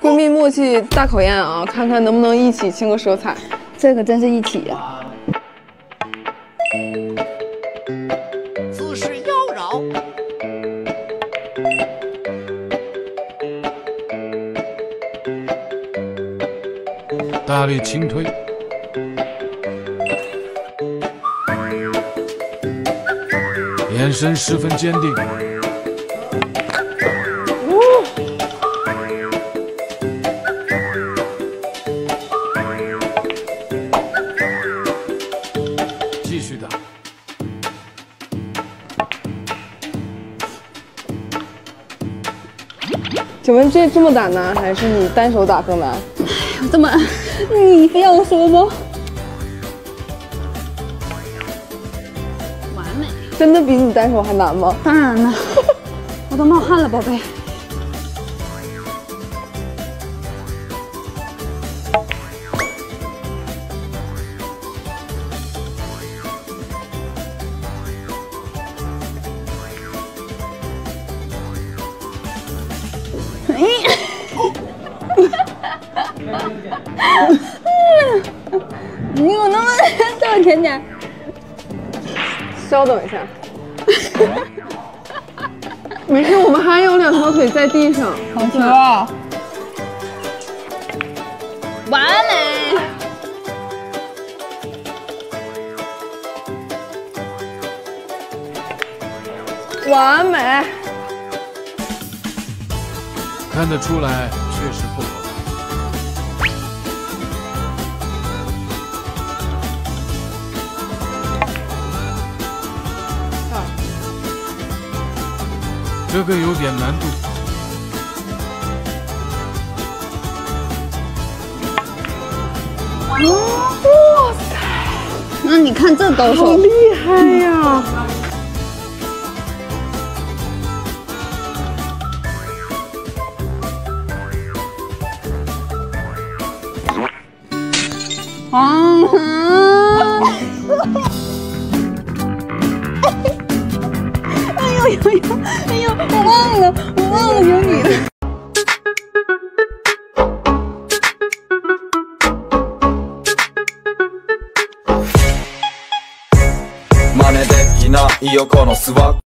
闺蜜默契大考验啊，看看能不能一起清个舌彩。这可真是一体呀、姿势妖娆，大力轻推，眼神十分坚定。请问这这么打难，还是你单手打更难？哎呦这么，你非要我说吗？完美，真的比你单手还难吗？当然了，我都冒汗了，宝贝。你给我能不能再往前点？稍等一下。没事，我们还有两条腿在地上。好球啊！完美。完美。看得出来，确实不这个有点难度。哇塞，那你看这高手好，厉害呀！啊！哎呦呦！哎呦，我忘了，我忘了有你了。真似できないよこのスワッ